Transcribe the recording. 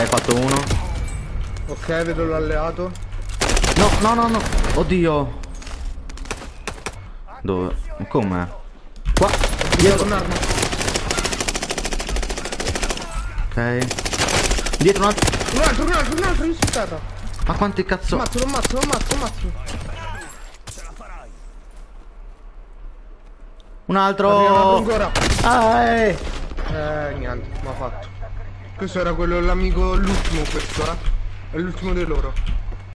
hai fatto uno. Ok, vedo l'alleato. No, no, no, no. Oddio. Dove? Come? Qua. Dietro un'arma. Ok. Dietro un altro. Un altro, un altro, un altro, io sono. Ma quanti cazzo? Lo ammazzo, lo ammazzo, lo ammazzo, lo ammazzo. Un altro. ancora. Ah, eh. Eh, niente, ma fatto. Questo era quello, l'amico, l'ultimo questo, eh. È l'ultimo di loro.